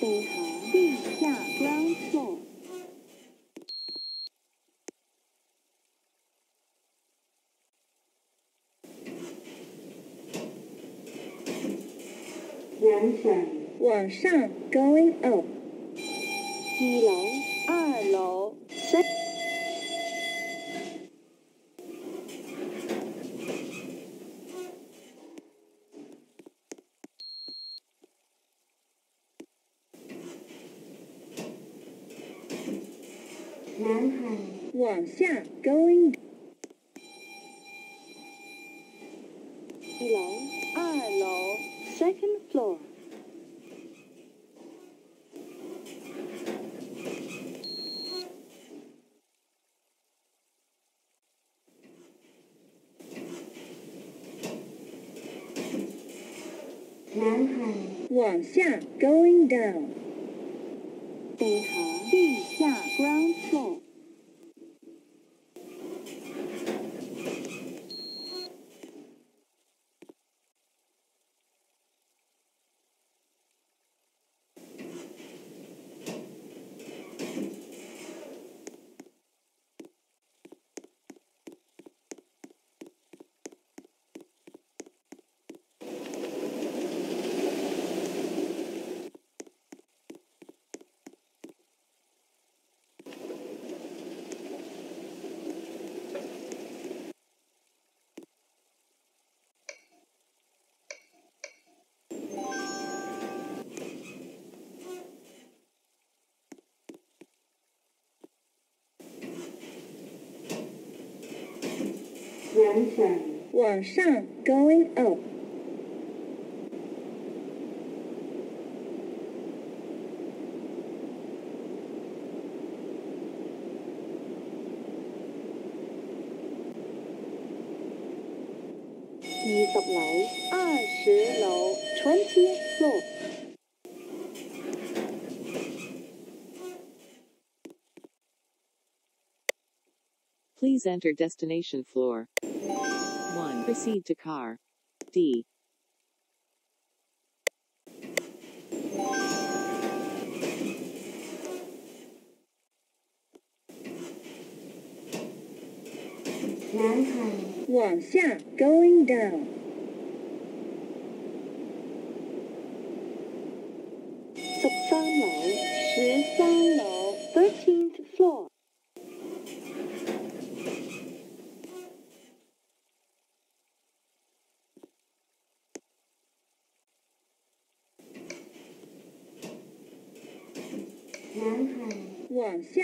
地下 ground 往上 going up，一楼、二楼、三。南海往下 going 一楼、二楼，second floor。南海往下 going down，北航地下 ground floor。阳伞往上 going up，二十楼、二十楼，twenty floor。 Please enter destination floor. Proceed to car D. Nanhai. Wansha, going down. 往下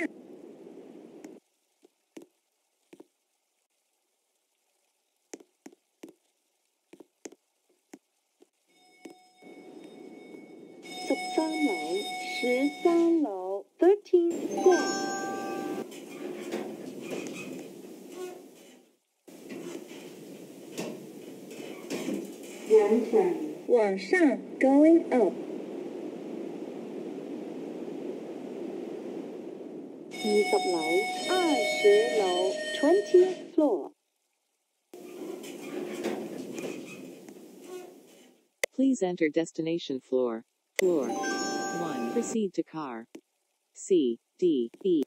十三楼、十三楼 thirteen floor。往上 going up，二十楼、二十楼，twentieth floor。 Please enter destination floor. Floor. 1. Proceed to car. C. D. E.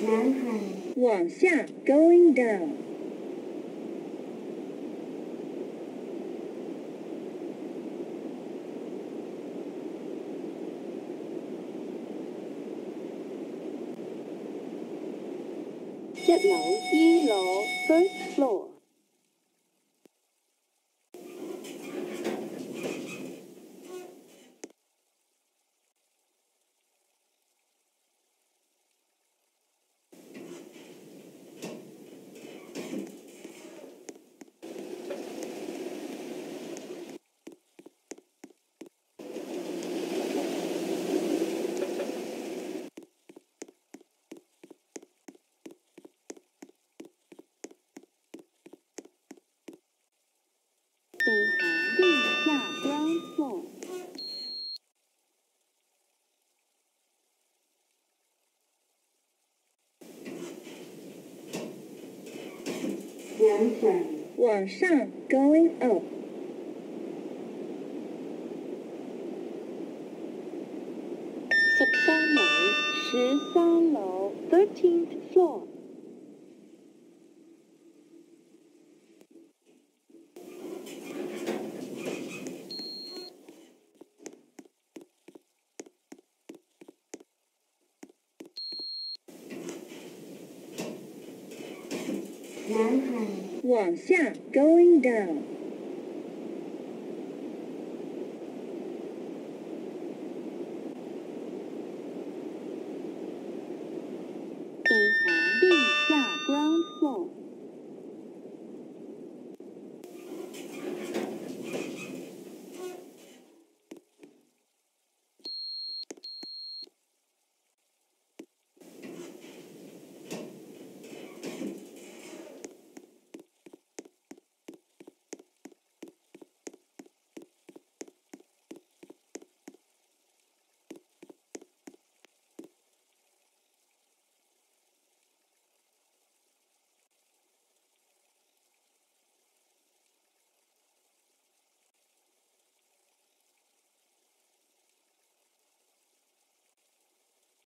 南海往下 going down， 一楼，一楼，first floor。往上 going up 十三楼，十三楼 thirteenth floor。南海，往下，going down。